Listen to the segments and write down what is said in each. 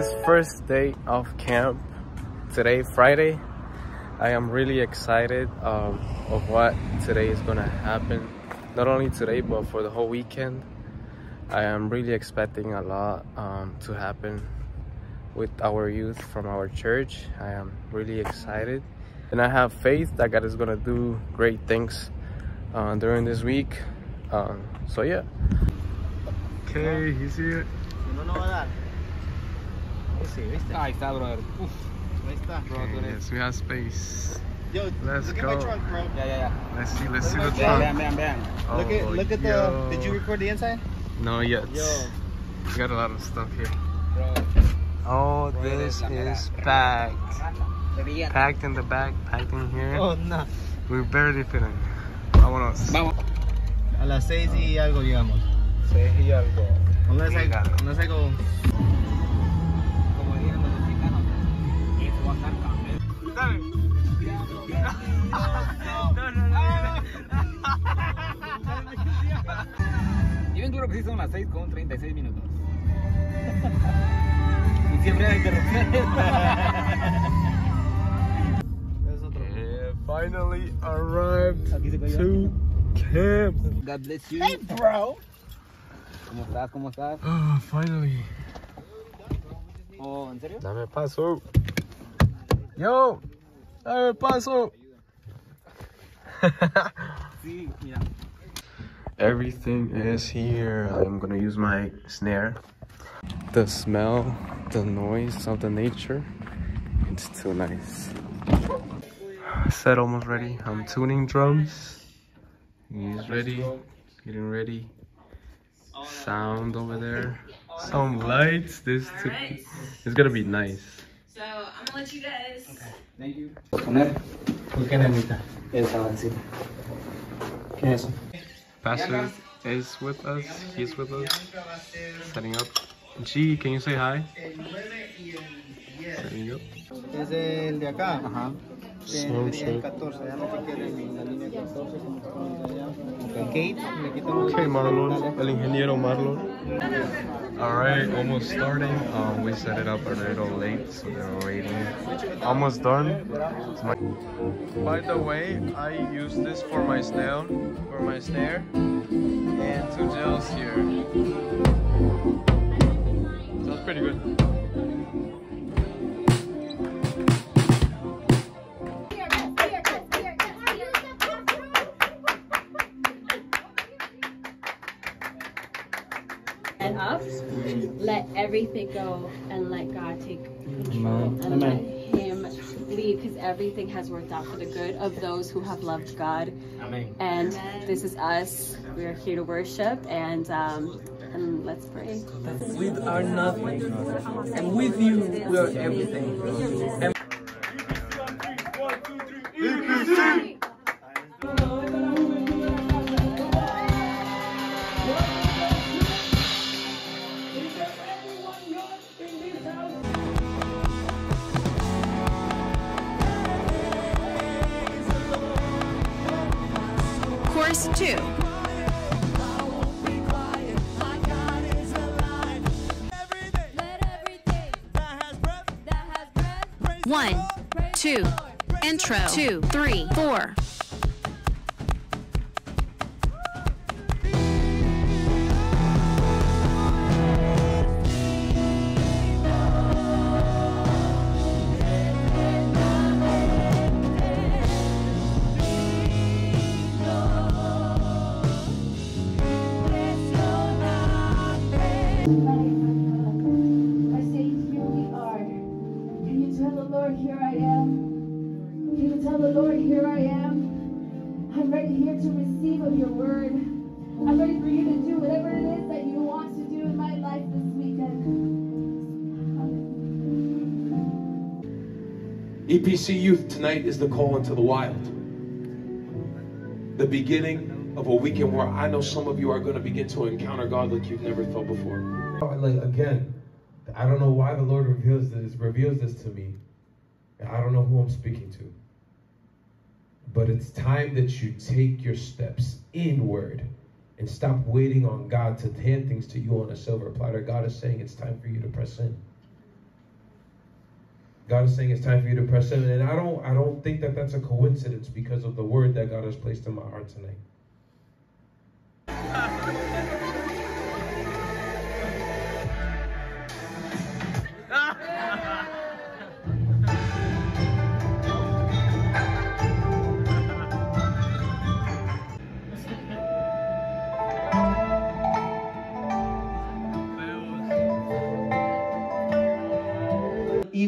is first day of camp today, Friday. I am really excited um, of what today is gonna happen. Not only today, but for the whole weekend. I am really expecting a lot um, to happen with our youth from our church. I am really excited. And I have faith that God is gonna do great things uh, during this week. Um, so yeah. Okay, he's here. No, no va a dar. Sí, ¿viste? Ahí está, brother. Uf, Ahí está. bro, Okay, yes, we have space. Yo, Let's look go. at my trunk, bro. Ya, ya, ya. Let's see, let's see the Vean, Vean, trunk. vean, vean, vean. Look at Oh, look at the. Did you record the inside? No yet. Yo. We got a lot of stuff here. Bro, Oh, Bro, this la mera- is packed. de. Packed in the back, packed in here. Oh, no. We're barely fitting. Vámonos. Vamos. A las seis y algo llegamos. Seis y algo. Unless I, Venga. unless I go. Dale. Y ven, claro que sí son las 6 con 36 minutos. y siempre hay interrupciones. Es otro. Yeah, finally arrived to camp. God bless you. Hey, bro. ¿Cómo estás? ¿Cómo estás? Oh, finally. Oh, ¿en serio? Dame paso. Yo, dame paso. Sí, mira. Everything is here. I'm gonna use my snare. The smell, the noise of the nature, it's too nice. Set almost ready. I'm tuning drums. He's ready, getting ready. Sound over there. Some lights. This too. It's gonna be nice. So I'm gonna let you guys. Okay. Thank you. Poner. ¿Por qué nemita? Esa, sí. ¿Qué es eso? Pastor is with us. He's with us. Setting up. G, can you say hi? Setting up. Es el de acá. Ajá. El, el 14, ya no te quieren en la línea 14, como estamos allá. Kate. Okay, Marlon, Dale. el ingeniero Marlon. All right, almost starting. Um, we set it up a little late, so they're waiting. Almost done. It's my- By the way, I use this for my snare, for my snare, and two gels here. Sounds pretty good. And up. Let everything go and let God take control Amen. and let Amen. Him lead because everything has worked out for the good of those who have loved God. Amén. And this is us. We are here to worship and um, and let's pray. We are nothing, and with you, we are everything. One, two, intro, two, three, four. EPC Youth, tonight is the call into the wild. The beginning of a weekend where I know some of you are going to begin to encounter God like you've never felt before. Like again, I don't know why the Lord reveals this reveals this to me. I don't know who I'm speaking to. But it's time that you take your steps inward and stop waiting on God to hand things to you on a silver platter. God is saying it's time for you to press in. God is saying it's time for you to press in, and I don't, I don't think that that's a coincidence because of the word that God has placed in my heart tonight.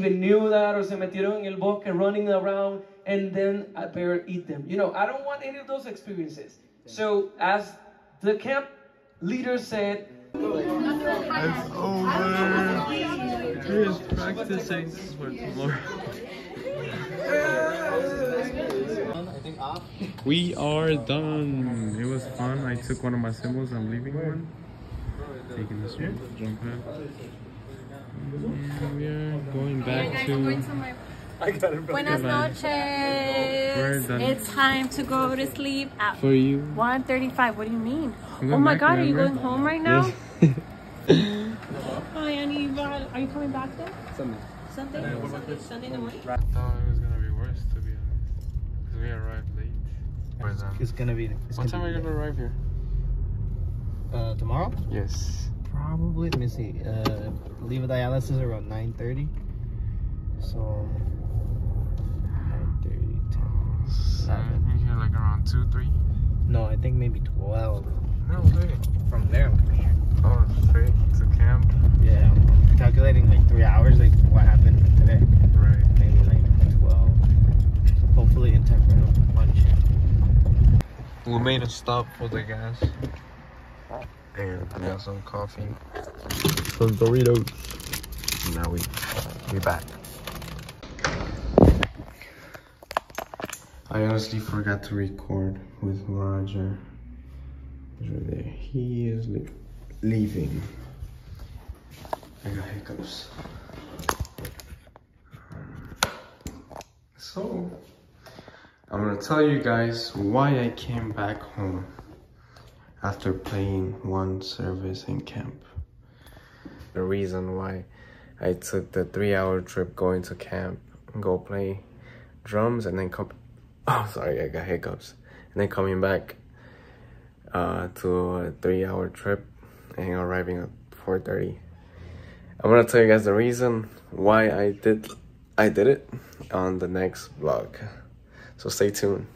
Even knew that or se metieron en el bosque running around and then a bear eat them. You know, I don't want any of those experiences. So as the camp leader said, It's over. Just practicing for tomorrow. We are done. It was fun. I took one of my cymbals. I'm leaving one. Taking this one. Jump pad. And we are going back to. Buenas noches. We're done. It's time to go to sleep at For you. 1.35. What do you mean? Oh my back, god, are you going home right now? Yes. Hi, Aníbal. Are you coming back then? Sunday. Sunday? Sunday, Sunday in the morning? I thought it was gonna be worse to be honest. Because we arrived late. We're. It's gonna be. It's What time gonna are you gonna arrive here? Uh, tomorrow? Yes. Probably. Let me see. Uh, leave dialysis around 9:30. So. 9:30, 10, So I'm here like around 2, 3. No, I think maybe 12. No way. From there, I'm coming here. Oh, straight to camp. Yeah, I'm calculating like three hours, like what happened today. Right. Maybe like 12. Hopefully in time for lunch. We made a stop for the gas. And I got some coffee. Some Doritos. Now we we back. I honestly forgot to record with Roger. He's there. He is le- leaving. I got hiccups. So, I'm gonna tell you guys why I came back home after playing one service in camp. The reason why I took the three hour trip going to camp go play drums and then come oh sorry I got hiccups. And then coming back uh, to a three hour trip and arriving at 4.30 I'm gonna tell you guys the reason why I did I did it on the next vlog. So stay tuned